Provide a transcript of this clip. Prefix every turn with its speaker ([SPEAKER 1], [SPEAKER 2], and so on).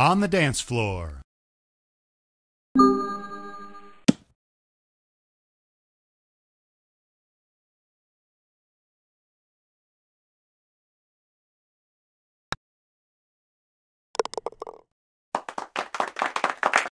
[SPEAKER 1] On the dance floor.